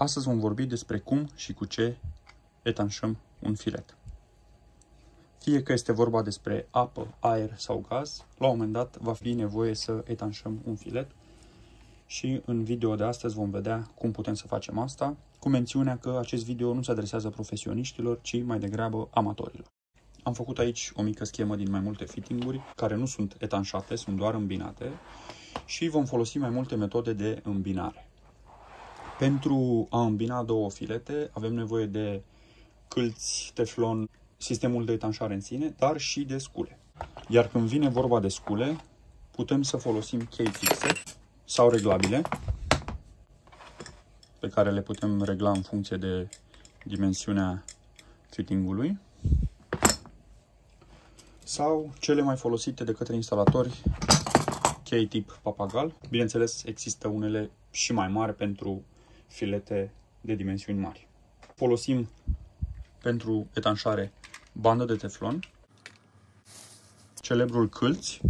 Astăzi vom vorbi despre cum și cu ce etanșăm un filet. Fie că este vorba despre apă, aer sau gaz, la un moment dat va fi nevoie să etanșăm un filet și în video de astăzi vom vedea cum putem să facem asta, cu mențiunea că acest video nu se adresează profesioniștilor, ci mai degrabă amatorilor. Am făcut aici o mică schemă din mai multe fittinguri, care nu sunt etanșate, sunt doar îmbinate și vom folosi mai multe metode de îmbinare. Pentru a îmbina două filete avem nevoie de câlți, teflon, sistemul de etanșare în sine, dar și de scule. Iar când vine vorba de scule, putem să folosim chei fixe sau reglabile, pe care le putem regla în funcție de dimensiunea fittingului, sau cele mai folosite de către instalatori, chei tip papagal. Bineînțeles, există unele și mai mari pentru filete de dimensiuni mari. Folosim pentru etanșare bandă de teflon, celebrul câlți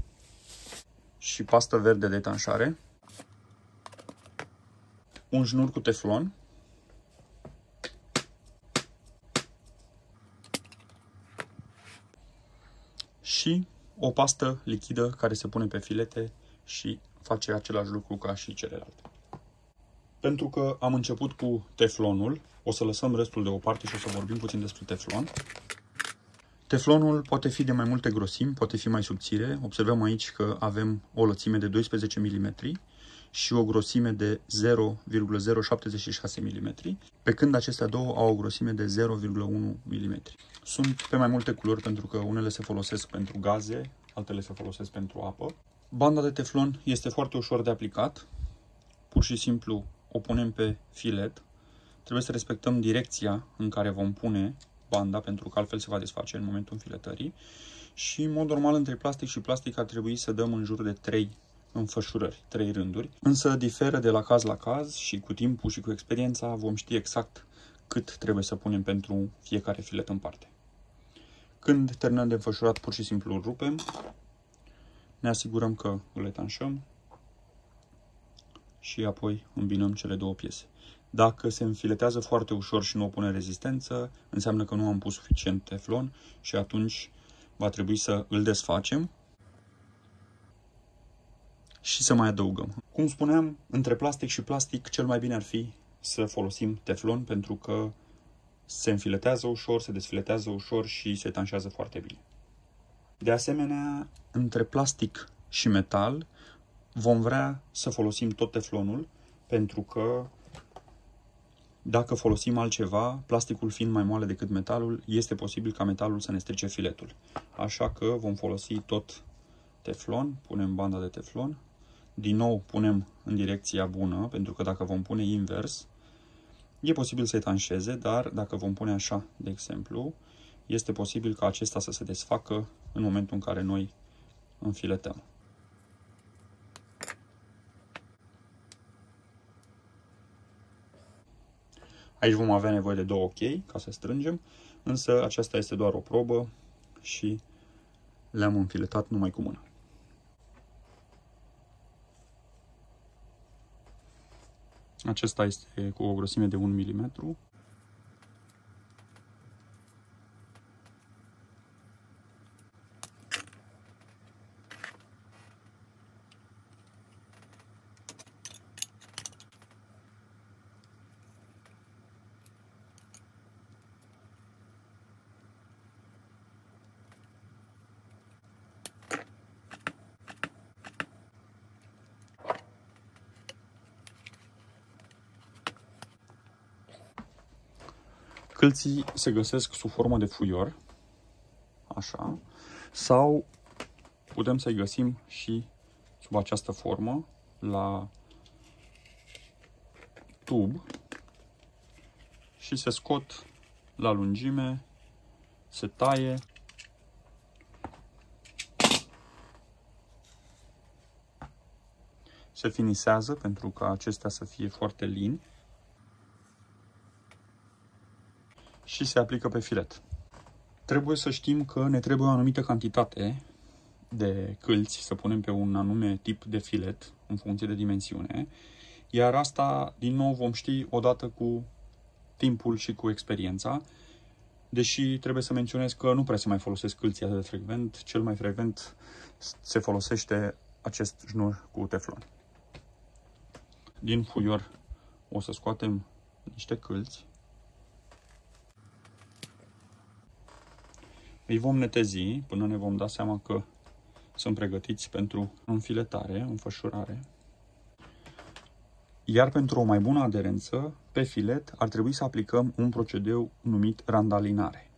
și pastă verde de etanșare, un șnur cu teflon, și o pastă lichidă care se pune pe filete și face același lucru ca și celelalte. Pentru că am început cu teflonul, o să lăsăm restul deoparte și o să vorbim puțin despre teflon. Teflonul poate fi de mai multe grosimi, poate fi mai subțire. Observăm aici că avem o lățime de 12 mm și o grosime de 0,076 mm, pe când acestea două au o grosime de 0,1 mm. Sunt pe mai multe culori pentru că unele se folosesc pentru gaze, altele se folosesc pentru apă. Banda de teflon este foarte ușor de aplicat. Pur și simplu o punem pe filet. Trebuie să respectăm direcția în care vom pune banda, pentru că altfel se va desface în momentul înfiletării. Și, în mod normal, între plastic și plastic ar trebui să dăm în jur de 3 înfășurări, 3 rânduri. Însă diferă de la caz la caz și cu timpul și cu experiența vom ști exact cât trebuie să punem pentru fiecare filet în parte. Când terminăm de înfășurat, pur și simplu îl rupem, ne asigurăm că îl etanșăm și apoi îmbinăm cele două piese. Dacă se înfiletează foarte ușor și nu opune rezistență, înseamnă că nu am pus suficient teflon și atunci va trebui să îl desfacem și să mai adăugăm. Cum spuneam, între plastic și plastic cel mai bine ar fi să folosim teflon pentru că se înfiletează ușor, se desfiletează ușor și se etanșează foarte bine. De asemenea, între plastic și metal vom vrea să folosim tot teflonul pentru că dacă folosim altceva, plasticul fiind mai moale decât metalul, este posibil ca metalul să ne strice filetul. Așa că vom folosi tot teflon, punem banda de teflon, din nou punem în direcția bună, pentru că dacă vom pune invers, e posibil să etanșeze, dar dacă vom pune așa, de exemplu, este posibil ca acesta să se desfacă în momentul în care noi înfiletăm. Aici vom avea nevoie de două chei ca să strângem, însă aceasta este doar o probă și le-am înfiletat numai cu mâna. Acesta este cu o grosime de 1 mm Câlții se găsesc sub formă de fuior, așa, sau putem să-i găsim și sub această formă, la tub și se scot la lungime, se taie se finisează pentru ca acestea să fie foarte lini și se aplică pe filet. Trebuie să știm că ne trebuie o anumită cantitate de câlți să punem pe un anume tip de filet în funcție de dimensiune, Iar asta, din nou, vom ști odată cu timpul și cu experiența, deși trebuie să menționez că nu prea se mai folosesc câlții atât de frecvent, cel mai frecvent se folosește acest șnur cu teflon. Din fuior o să scoatem niște câlți. Îi vom netezi până ne vom da seama că sunt pregătiți pentru înfiletare, înfășurare. Iar pentru o mai bună aderență, pe filet ar trebui să aplicăm un procedeu numit randalinare.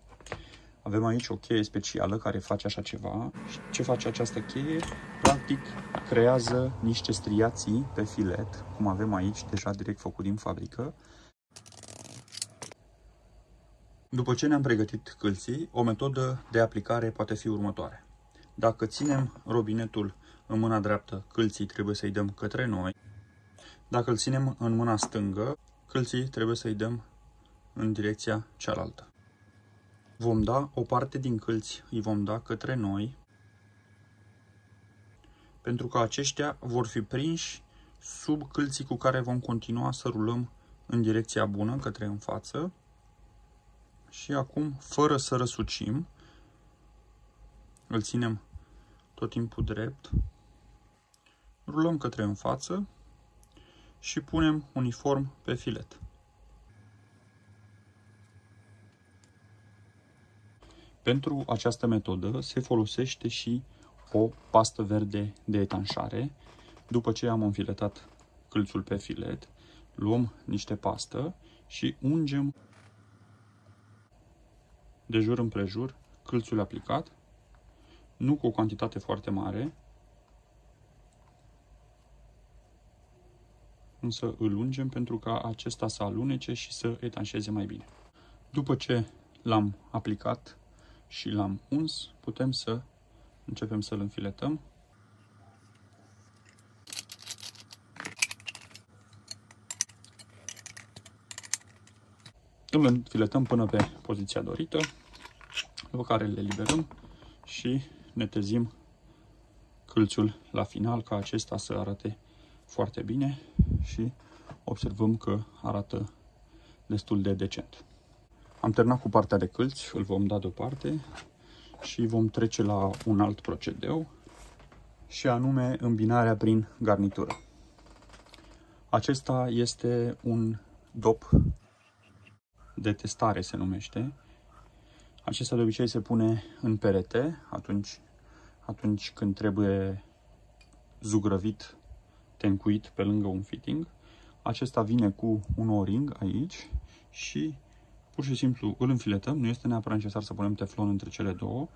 Avem aici o cheie specială care face așa ceva. Ce face această cheie? Practic, creează niște striații pe filet, cum avem aici, deja direct făcut din fabrică. După ce ne-am pregătit câlții, o metodă de aplicare poate fi următoarea. Dacă ținem robinetul în mâna dreaptă, câlții trebuie să-i dăm către noi. Dacă îl ținem în mâna stângă, câlții trebuie să-i dăm în direcția cealaltă. Vom da o parte din câlți, îi vom da către noi, pentru că aceștia vor fi prinși sub câlții cu care vom continua să rulăm în direcția bună, către în față. Și acum, fără să răsucim, îl ținem tot timpul drept, rulăm către în față și punem uniform pe filet. Pentru această metodă se folosește și o pastă verde de etanșare. După ce am înfiletat câlțul pe filet, luăm niște pastă și ungem de jur împrejur câlțul aplicat, nu cu o cantitate foarte mare, însă îl ungem pentru ca acesta să alunece și să etanșeze mai bine. După ce l-am aplicat și l-am uns, putem să începem să-l înfiletăm. Îl înfiletăm până pe poziția dorită, după care le liberăm și netezim câlțul la final ca acesta să arate foarte bine și observăm că arată destul de decent. Am terminat cu partea de câlți, îl vom da deoparte și vom trece la un alt procedeu și anume îmbinarea prin garnitură. Acesta este un dop de testare se numește. Acesta de obicei se pune în perete atunci, atunci când trebuie zugrăvit, tencuit pe lângă un fitting. Acesta vine cu un o-ring aici și pur și simplu îl înfiletăm, nu este neapărat necesar să punem teflon între cele două,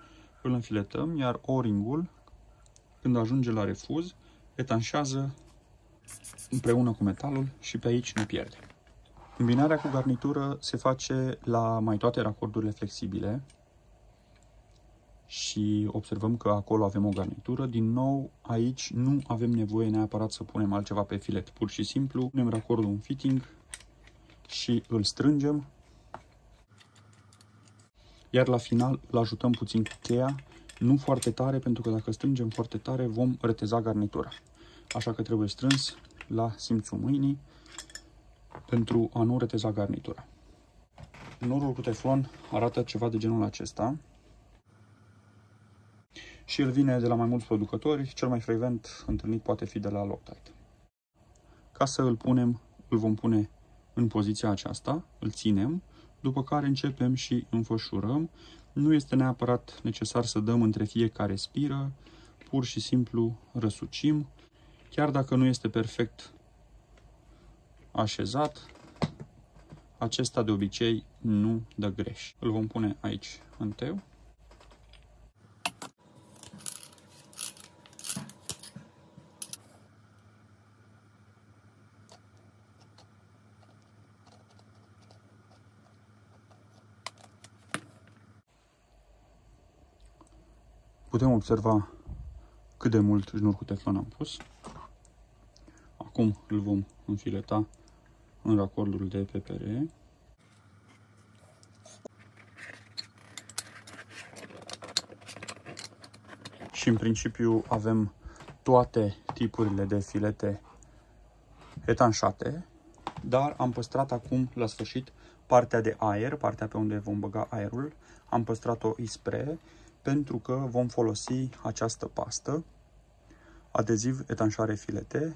îl înfiletăm, iar o-ringul, când ajunge la refuz, etanșează împreună cu metalul și pe aici nu pierde. Îmbinarea cu garnitură se face la mai toate racordurile flexibile și observăm că acolo avem o garnitură. Din nou, aici nu avem nevoie neapărat să punem altceva pe filet. Pur și simplu punem racordul în fitting și îl strângem iar la final îl ajutăm puțin cu cheia, nu foarte tare, pentru că dacă strângem foarte tare vom reteza garnitura. Așa că trebuie strâns la simțul mâinii pentru a nu reteza garnitura. Norul cu teflon arată ceva de genul acesta și el vine de la mai mulți producători, cel mai frecvent întâlnit poate fi de la Loctite. Ca să îl punem, îl vom pune în poziția aceasta, îl ținem după care începem și înfășurăm. Nu este neapărat necesar să dăm între fiecare spiră, pur și simplu răsucim. Chiar dacă nu este perfect așezat, acesta de obicei nu dă greș. Îl vom pune aici în teu. Putem observa cât de mult șnur cu teflon am pus. Acum îl vom înfileta în racordul de PPR. Și în principiu avem toate tipurile de filete etanșate, dar am păstrat acum la sfârșit partea de aer, partea pe unde vom băga aerul, am păstrat-o ispre pentru că vom folosi această pastă, adeziv etanșare filete.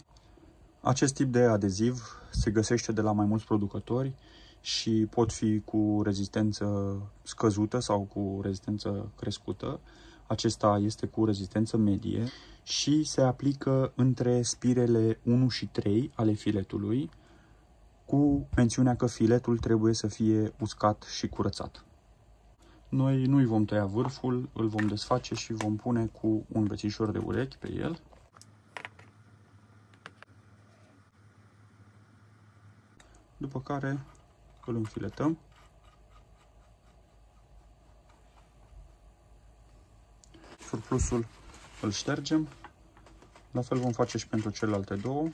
Acest tip de adeziv se găsește de la mai mulți producători și pot fi cu rezistență scăzută sau cu rezistență crescută. Acesta este cu rezistență medie și se aplică între spirele 1 și 3 ale filetului, cu mențiunea că filetul trebuie să fie uscat și curățat. Noi nu-i vom tăia vârful, îl vom desface și vom pune cu un bețișor de urechi pe el. După care îl înfiletăm. Surplusul îl ștergem. La fel vom face și pentru celelalte două.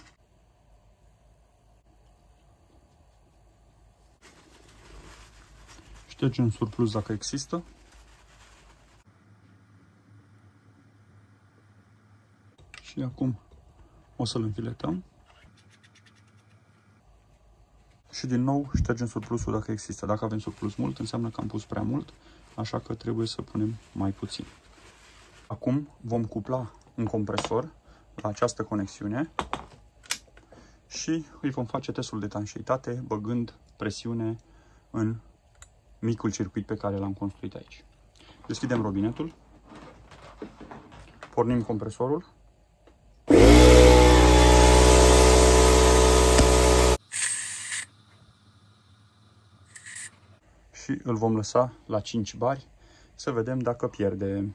Ștergem surplus dacă există. Și acum o să-l înfiletăm. Și din nou ștergem surplusul dacă există. Dacă avem surplus mult, înseamnă că am pus prea mult, așa că trebuie să punem mai puțin. Acum vom cupla un compresor la această conexiune și îi vom face testul de tanșeitate băgând presiune în micul circuit pe care l-am construit aici. Deschidem robinetul, pornim compresorul și îl vom lăsa la 5 bari să vedem dacă pierde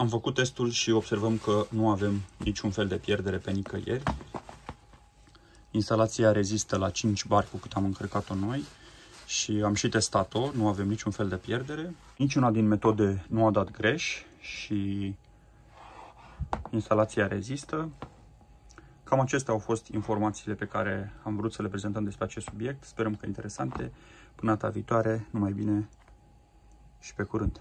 Am făcut testul și observăm că nu avem niciun fel de pierdere pe nicăieri. Instalația rezistă la 5 bar cu cât am încărcat-o noi și am și testat-o, nu avem niciun fel de pierdere. Niciuna din metode nu a dat greș și instalația rezistă. Cam acestea au fost informațiile pe care am vrut să le prezentăm despre acest subiect. Sperăm că interesante. Până data viitoare, numai bine și pe curând!